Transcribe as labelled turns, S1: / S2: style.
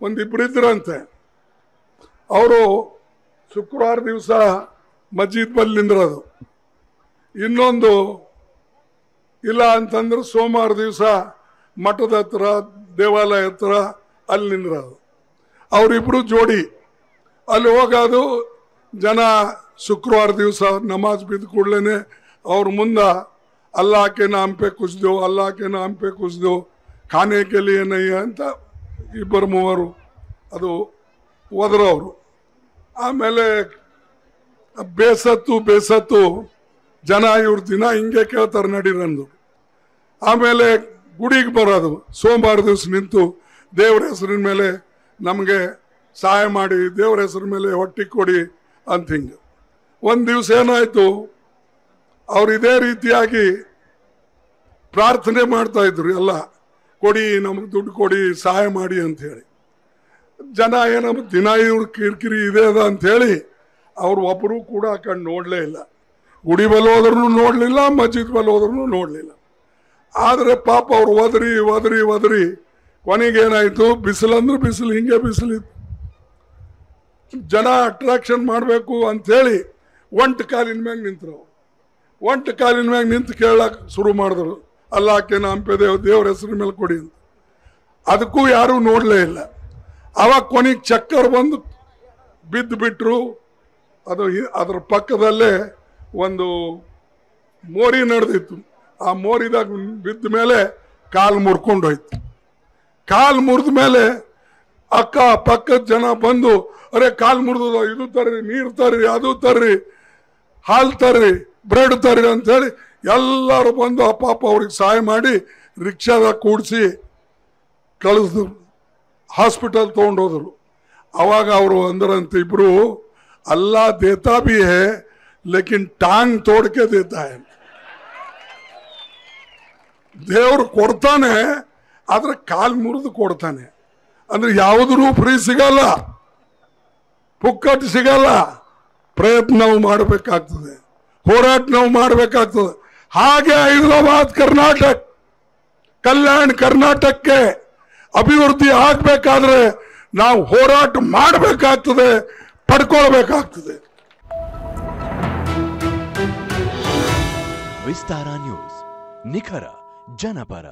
S1: ಒಂದಿಬ್ಬರಿದ್ರಂತೆ ಅವರು ಶುಕ್ರವಾರ ದಿವಸ ಮಸ್ಜಿದ್ ಬಲ್ಲಿ ನಿಂದಿರೋದು. ಇನ್ನೊಂದು, ಇಲ್ಲ ಅಂತಂದ್ರೆ ಸೋಮವಾರ ದಿವಸ ಮಠದ ಹತ್ರ, ದೇವಾಲಯ ಹತ್ರ ಅಲ್ಲಿ ನಿಂದಿರೋದು. ಅವರಿಬ್ಬರು ಜೋಡಿ ಅಲ್ಲಿ ಹೋಗೋದು ಜನ ಶುಕ್ರವಾರ ದಿವಸ ನಮಾಜ್ ಬಿದ್ದ ಕೂಡಲೇ ಅವ್ರ ಮುಂದೆ ಅಲ್ಲಾಕೆ ನಾಂಪೆ ಕುಸಿದು ಅಲ್ಲಾಕೆ ನಾಂಪೆ ಕುಸಿದು, ಖಾನೆ ಕೆಲಿಯ ಅಂತ ಇಬ್ಬರು ಮೂವರು ಅದು ಹೋದ್ರು ಅವರು ಆಮೇಲೆ ಬೇಸತ್ತು ಬೇಸತ್ತು, ಜನ ಇವ್ರ ದಿನ ಹಿಂಗೆ ಕೇಳ್ತಾರೆ ನಡೀರಂದು ಆಮೇಲೆ ಗುಡಿಗೆ ಬರೋದು, ಸೋಮವಾರ ದಿವಸ ನಿಂತು ದೇವ್ರ ಹೆಸರಿನ ಮೇಲೆ ನಮಗೆ ಸಹಾಯ ಮಾಡಿ, ದೇವ್ರ ಹೆಸರ ಮೇಲೆ ಹೊಟ್ಟಿ ಕೊಡಿ ಅಂತ ಹಿಂಗೆ. ಒಂದು ದಿವಸ ಏನಾಯಿತು, ಅವ್ರು ಇದೇ ರೀತಿಯಾಗಿ ಪ್ರಾರ್ಥನೆ ಮಾಡ್ತಾಯಿದ್ರು ಎಲ್ಲ. ಕೊಡಿ, ನಮಗೆ ದುಡ್ಡು ಕೊಡಿ, ಸಹಾಯ ಮಾಡಿ ಅಂತ ಹೇಳಿ ಜನ ಏನೋ ದಿನ ಇವ್ರ ಕಿರಿಕಿರಿ ಇದೆ ಅದ ಅಂತ ಹೇಳಿ ಅವ್ರು ಒಬ್ಬರು ಕೂಡ ಕಂಡು ನೋಡಲೇ ಇಲ್ಲ. ಗುಡಿ ಬಲ್ ಹೋದ್ರೂ ನೋಡಲಿಲ್ಲ, ಮಸ್ಜಿದ್ ಬಲ್ ಹೋದ್ರೂ ನೋಡಲಿಲ್ಲ. ಆದರೆ ಪಾಪ ಅವ್ರು ಒದರಿ ಒದರಿ ಒದರಿ. ಕೊನೆಗೇನಾಯಿತು ಬಿಸಿಲಂದ್ರೆ ಬಿಸಿಲು ಹಿಂಗೆ ಬಿಸಿಲಿತ್ತು ಜನ ಅಟ್ರಾಕ್ಷನ್ ಮಾಡಬೇಕು ಅಂಥೇಳಿ ಒಂಟು ಕಾಲಿನ ಮ್ಯಾಗ ನಿಂತರು ಒಂಟು ಕಾಲಿನ ಮ್ಯಾಗ ನಿಂತು ಕೇಳಕ್ಕೆ ಶುರು ಮಾಡಿದ್ರು. ಅಲ್ಲಾಕೆ ನಾಂಪೆ ದೇವ್ ದೇವ್ರ ಹೆಸರು ಮೇಲೆ ಕೊಡಿ ಅದಕ್ಕೂ ಯಾರೂ ನೋಡಲೇ ಇಲ್ಲ. ಅವಾಗ ಕೊನೆಗೆ ಚಕ್ಕರ್ ಬಂದು ಬಿದ್ದು ಬಿಟ್ಟರು ಅದು ಅದ್ರ ಪಕ್ಕದಲ್ಲೇ ಒಂದು ಮೋರಿ ನಡೆದಿತ್ತು. ಆ ಮೋರಿದಾಗ ಬಿದ್ದ ಮೇಲೆ ಕಾಲು ಮುರ್ಕೊಂಡು ಹೋಯ್ತು. ಕಾಲು ಮುರಿದ ಮೇಲೆ ಅಕ್ಕ ಪಕ್ಕದ ಜನ ಬಂದು, ಅರೆ ಕಾಲು ಮುರಿದ ಇದು ತರ್ರಿ, ನೀರು ತರ್ರಿ, ಅದು ತರ್ರಿ, ಹಾಲು ತರ್ರಿ, ಬ್ರೆಡ್ ತರ್ರಿ ಅಂತೇಳಿ ಎಲ್ಲರೂ ಬಂದು ಆ ಪಾಪ ಅವ್ರಿಗೆ ಸಹಾಯ ಮಾಡಿ ರಿಕ್ಷಾದಾಗ ಕೂಡಿಸಿ ಕಳಿಸಿದ್ರು ಹಾಸ್ಪಿಟಲ್ ತೊಗೊಂಡೋದ್ರು. ಅವಾಗ ಅವರು ಅಂದ್ರಂತ, ಇಬ್ರು, ಅಲ್ಲ ದೇತಾ ಬಿ ಹೇ, ಲೇಕಿನ್ ಟಾಂಗ್ ತೋಡ್ಕೆ ದೇತಾ ಹೇ. ದೇವ್ರು ಕೊಡ್ತಾನೆ, ಆದ್ರೆ ಕಾಲ್ ಮುರಿದು ಕೊಡ್ತಾನೆ. ಅಂದ್ರೆ ಯಾವುದರೂ ಫ್ರೀ ಸಿಗಲ್ಲ ಪುಕ್ಕಟ್ಟು ಸಿಗಲ್ಲ. ಪ್ರಯತ್ನ ನಾವು ಮಾಡಬೇಕಾಗ್ತದೆ ಹೋರಾಟ ನಾವು ಮಾಡಬೇಕಾಗ್ತದೆ. ಹಾಗೆ ಹೈದರಾಬಾದ್ ಕರ್ನಾಟಕ, ಕಲ್ಯಾಣ ಕರ್ನಾಟಕಕ್ಕೆ ಅಭಿವೃದ್ಧಿ ಆಗಬೇಕಾದ್ರೆ ನಾವು ಹೋರಾಟ ಮಾಡಬೇಕಾಗ್ತದೆ, ಪಡ್ಕೊಳ್ಬೇಕಾಗ್ತದೆ.
S2: ವಿಸ್ತಾರ ನ್ಯೂಸ್, ನಿಖರ, ಜನಪರ.